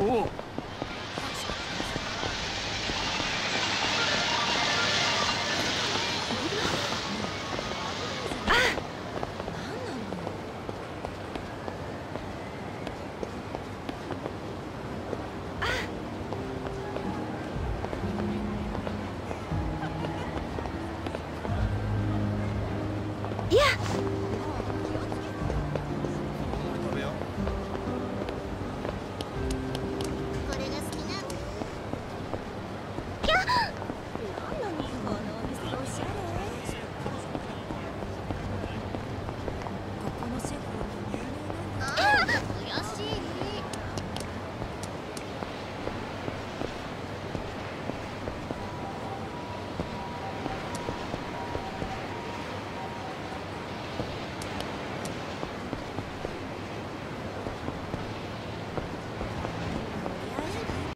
おいや。